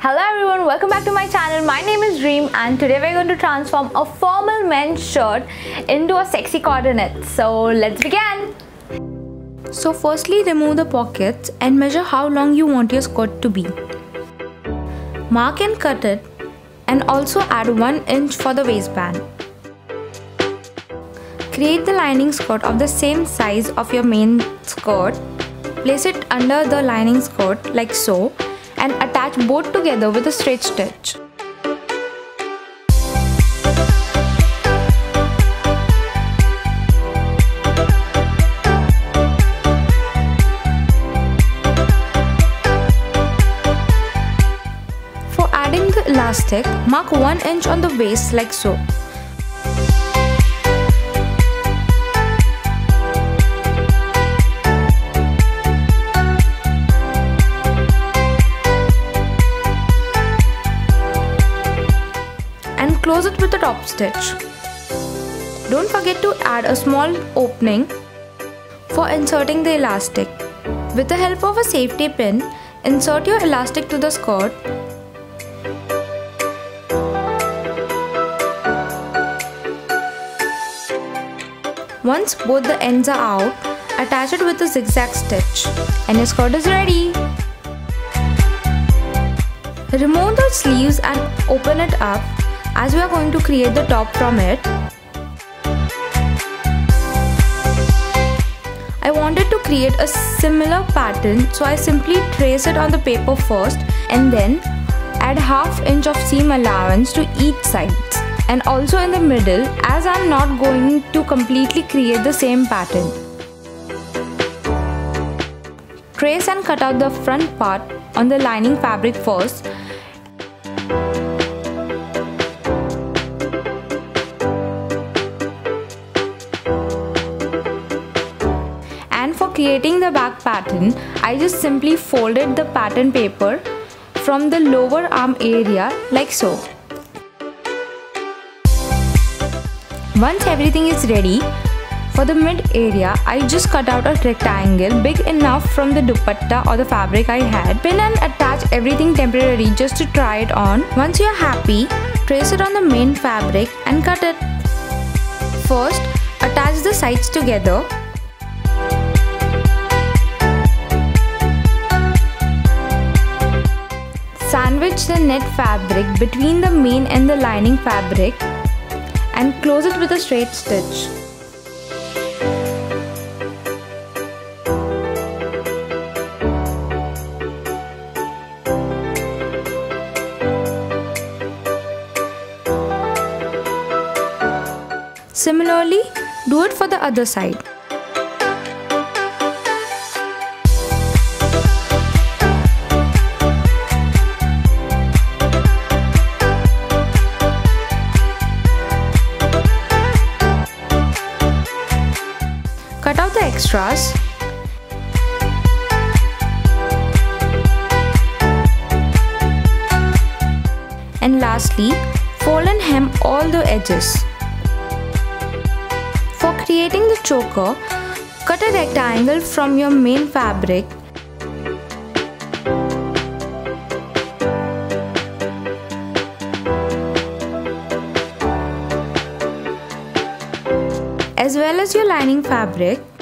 Hello everyone, welcome back to my channel. My name is Dream and today we're going to transform a formal men's shirt into a sexy coordinate. So let's begin. So firstly remove the pockets and measure how long you want your skirt to be. Mark and cut it and also add 1 inch for the waistband. Create the lining skirt of the same size of your main skirt. Place it under the lining skirt like so and attach both together with a straight stitch. For adding the elastic, mark 1 inch on the waist like so. Top stitch. Don't forget to add a small opening for inserting the elastic. With the help of a safety pin, insert your elastic to the skirt Once both the ends are out, attach it with a zigzag stitch and your skirt is ready. Remove the sleeves and open it up as we are going to create the top from it. I wanted to create a similar pattern so I simply trace it on the paper first and then add half inch of seam allowance to each side and also in the middle as I am not going to completely create the same pattern. Trace and cut out the front part on the lining fabric first creating the back pattern I just simply folded the pattern paper from the lower arm area like so. Once everything is ready, for the mid area, I just cut out a rectangle big enough from the dupatta or the fabric I had. Pin and attach everything temporarily just to try it on. Once you are happy, trace it on the main fabric and cut it. First, attach the sides together Sandwich the net fabric between the main and the lining fabric and close it with a straight stitch. Similarly, do it for the other side. Extras. And lastly, fold and hem all the edges. For creating the choker, cut a rectangle from your main fabric as well as your lining fabric.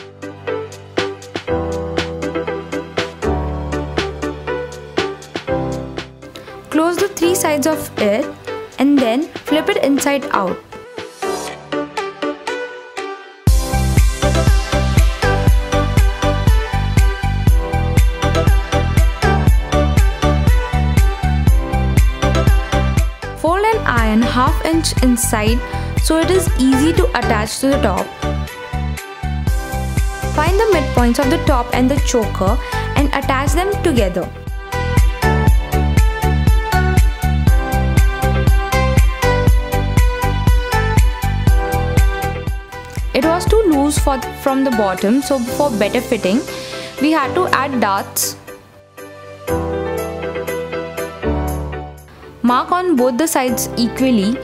Sides of it and then flip it inside out. Fold an iron half inch inside so it is easy to attach to the top. Find the midpoints of the top and the choker and attach them together. It was too loose for, from the bottom so for better fitting we had to add darts. Mark on both the sides equally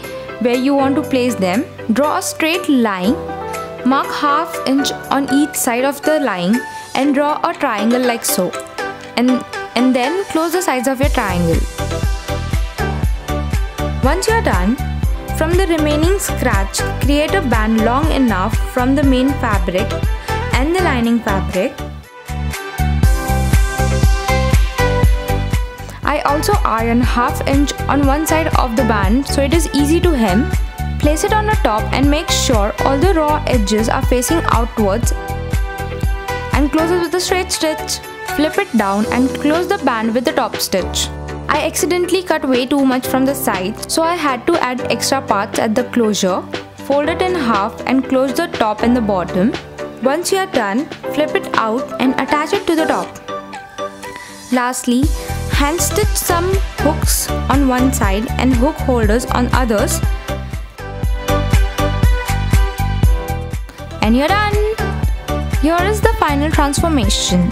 where you want to place them. Draw a straight line. Mark half inch on each side of the line and draw a triangle like so. And, and then close the sides of your triangle. Once you're done, from the remaining scratch, create a band long enough from the main fabric and the lining fabric. I also iron half inch on one side of the band so it is easy to hem. Place it on the top and make sure all the raw edges are facing outwards and close it with a straight stitch. Flip it down and close the band with the top stitch. I accidentally cut way too much from the side so I had to add extra parts at the closure. Fold it in half and close the top and the bottom. Once you are done, flip it out and attach it to the top. Lastly, hand stitch some hooks on one side and hook holders on others. And you're done! Here is the final transformation.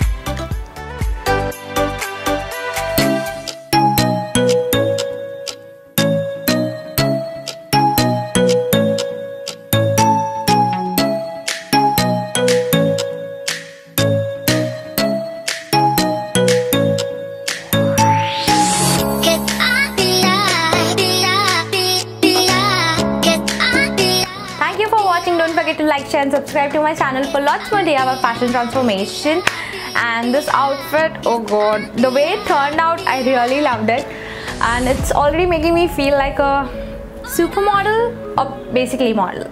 Don't forget to like, share and subscribe to my channel for lots more DIY fashion transformation. And this outfit, oh god, the way it turned out, I really loved it. And it's already making me feel like a supermodel or basically model.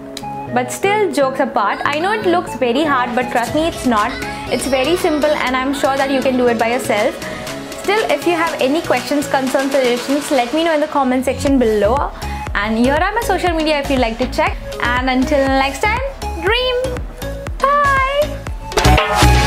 But still, jokes apart, I know it looks very hard, but trust me, it's not. It's very simple, and I'm sure that you can do it by yourself. Still, if you have any questions, concerns, suggestions, let me know in the comment section below. And here are my social media if you'd like to check. And until next time, dream! Bye!